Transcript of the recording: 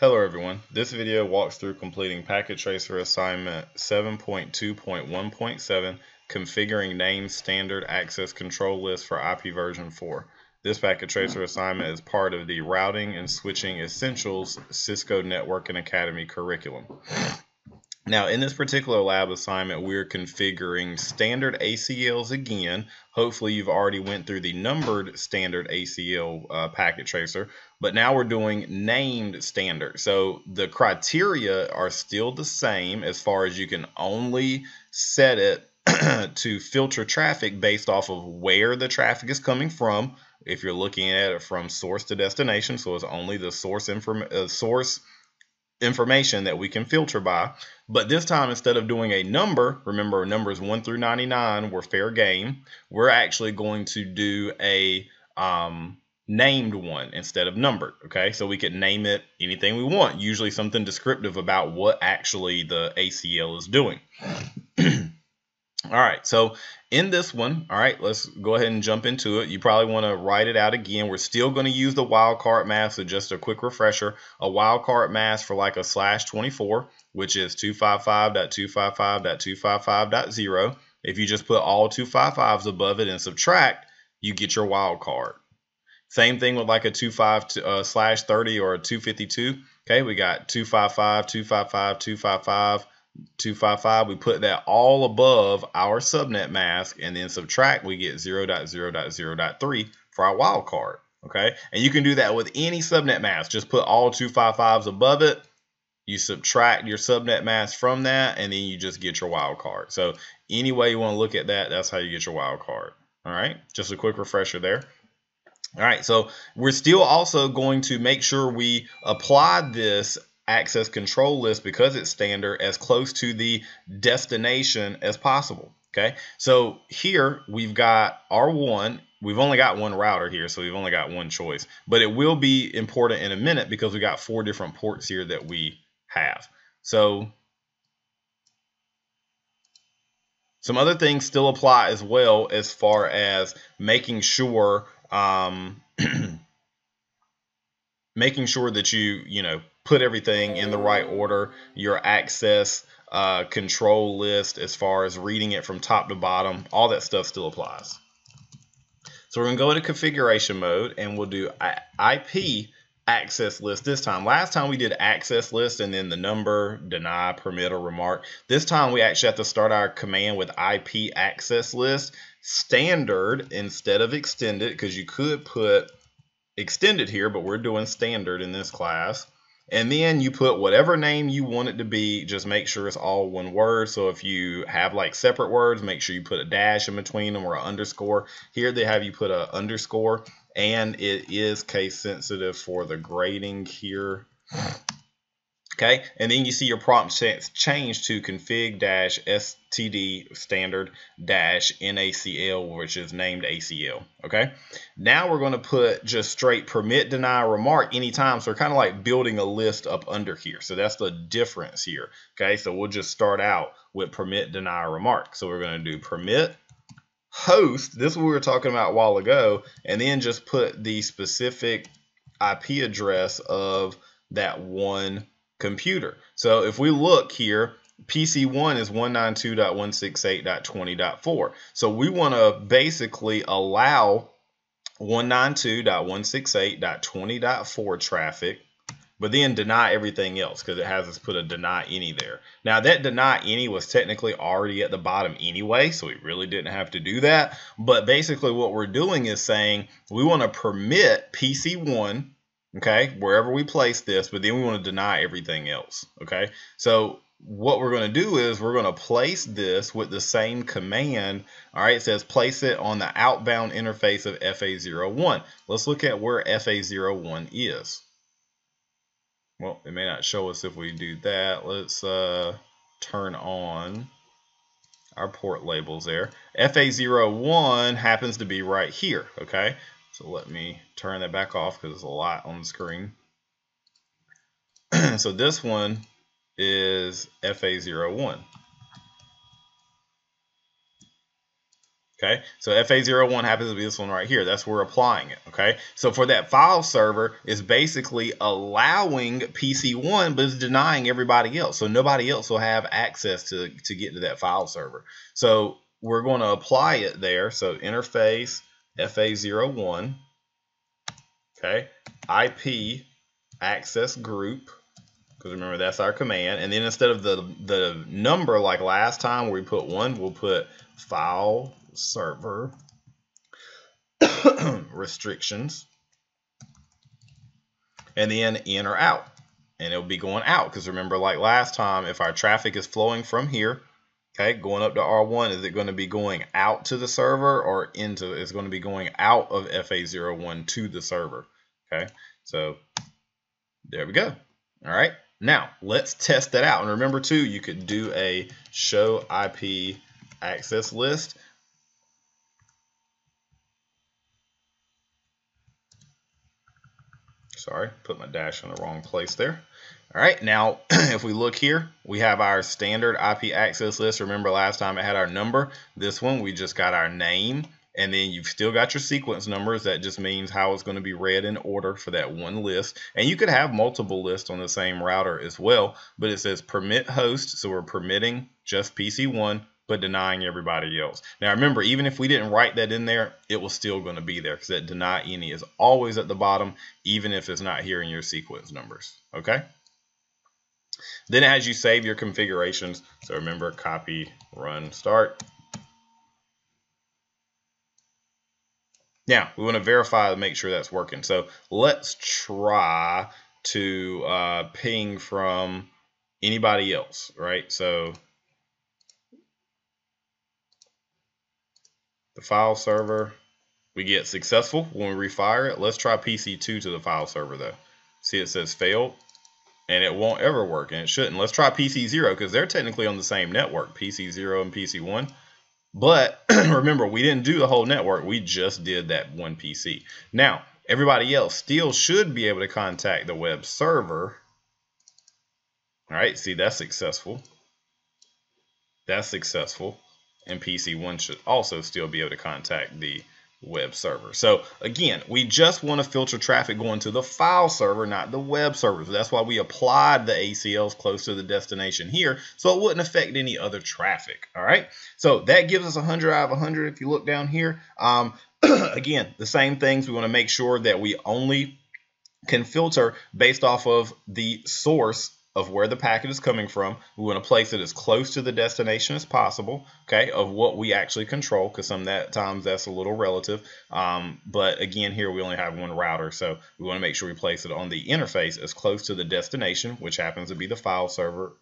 Hello everyone, this video walks through completing Packet Tracer assignment 7.2.1.7 configuring Name standard access control list for IP version 4. This Packet Tracer assignment is part of the Routing and Switching Essentials Cisco Networking Academy curriculum. Now, in this particular lab assignment, we're configuring standard ACLs again. Hopefully, you've already went through the numbered standard ACL uh, packet tracer, but now we're doing named standard. So the criteria are still the same as far as you can only set it to filter traffic based off of where the traffic is coming from. If you're looking at it from source to destination, so it's only the source inform uh, source information that we can filter by. But this time, instead of doing a number, remember numbers 1 through 99 were fair game, we're actually going to do a um, named one instead of numbered. Okay, so we could name it anything we want, usually something descriptive about what actually the ACL is doing. All right, so in this one, all right, let's go ahead and jump into it. You probably want to write it out again. We're still going to use the wildcard mask, so just a quick refresher. A wildcard mask for like a slash 24, which is 255.255.255.0. If you just put all 255s above it and subtract, you get your wildcard. Same thing with like a 25 uh, slash 30 or a 252. Okay, we got 255, 255, 255, 255, we put that all above our subnet mask and then subtract, we get 0.0.0.3 for our wildcard. Okay, and you can do that with any subnet mask. Just put all 255s above it. You subtract your subnet mask from that, and then you just get your wildcard. So any way you want to look at that, that's how you get your wildcard. All right, just a quick refresher there. All right, so we're still also going to make sure we apply this access control list because it's standard as close to the destination as possible. Okay, so here we've got R1. We've only got one router here, so we've only got one choice. But it will be important in a minute because we got four different ports here that we have. So some other things still apply as well as far as making sure um, making sure that you you know put everything in the right order. Your access uh, control list, as far as reading it from top to bottom, all that stuff still applies. So we're going to go into configuration mode and we'll do IP access list this time. Last time we did access list and then the number, deny, permit, or remark. This time we actually have to start our command with IP access list standard instead of extended because you could put extended here, but we're doing standard in this class. And then you put whatever name you want it to be, just make sure it's all one word. So if you have like separate words, make sure you put a dash in between them or an underscore. Here they have you put a underscore and it is case sensitive for the grading here. Okay, and then you see your prompt change to config dash std standard dash nacl, which is named ACL. Okay, now we're going to put just straight permit, deny, remark anytime. So we're kind of like building a list up under here. So that's the difference here. Okay, so we'll just start out with permit, deny, remark. So we're going to do permit host. This is what we were talking about a while ago, and then just put the specific IP address of that one computer. So if we look here, PC1 is 192.168.20.4. So we want to basically allow 192.168.20.4 traffic, but then deny everything else because it has us put a deny any there. Now that deny any was technically already at the bottom anyway, so we really didn't have to do that. But basically what we're doing is saying we want to permit PC1 okay, wherever we place this, but then we want to deny everything else, okay? So what we're going to do is we're going to place this with the same command. All right, it says place it on the outbound interface of FA01. Let's look at where FA01 is. Well, it may not show us if we do that. Let's uh, turn on our port labels there. FA01 happens to be right here, okay? So let me turn that back off because there's a lot on the screen. so this one is FA01. Okay, so FA01 happens to be this one right here. That's where we're applying it. Okay, so for that file server is basically allowing PC1, but it's denying everybody else. So nobody else will have access to, to get to that file server. So we're going to apply it there. So interface FA01, okay, IP access group, because remember that's our command. And then instead of the, the number like last time where we put one, we'll put file server restrictions and then in or out and it'll be going out because remember like last time if our traffic is flowing from here okay going up to R1 is it going to be going out to the server or into it's going to be going out of FA01 to the server? Okay so there we go. All right now let's test that out. And remember too you could do a show IP access list. Sorry, put my dash in the wrong place there. All right, now if we look here, we have our standard IP access list. Remember last time it had our number. This one, we just got our name, and then you've still got your sequence numbers. That just means how it's going to be read in order for that one list. And you could have multiple lists on the same router as well, but it says permit host, so we're permitting just PC1 but denying everybody else. Now remember, even if we didn't write that in there, it was still going to be there because that deny any is always at the bottom, even if it's not here in your sequence numbers. Okay. Then as you save your configurations, so remember copy, run, start. Now we want to verify to make sure that's working. So let's try to uh, ping from anybody else, right? So the file server. We get successful when we refire it. Let's try PC2 to the file server though. See it says failed and it won't ever work and it shouldn't. Let's try PC0 because they're technically on the same network, PC0 and PC1. But remember, we didn't do the whole network. We just did that one PC. Now, everybody else still should be able to contact the web server. All right, see, that's successful. That's successful and PC1 should also still be able to contact the web server. So again, we just want to filter traffic going to the file server, not the web server. So that's why we applied the ACLs close to the destination here, so it wouldn't affect any other traffic. All right. So that gives us 100 out of 100 if you look down here. Um, again, the same things. We want to make sure that we only can filter based off of the source of where the packet is coming from. We want to place it as close to the destination as possible, okay, of what we actually control, because some that times that's a little relative. Um, but again, here we only have one router, so we want to make sure we place it on the interface as close to the destination, which happens to be the file server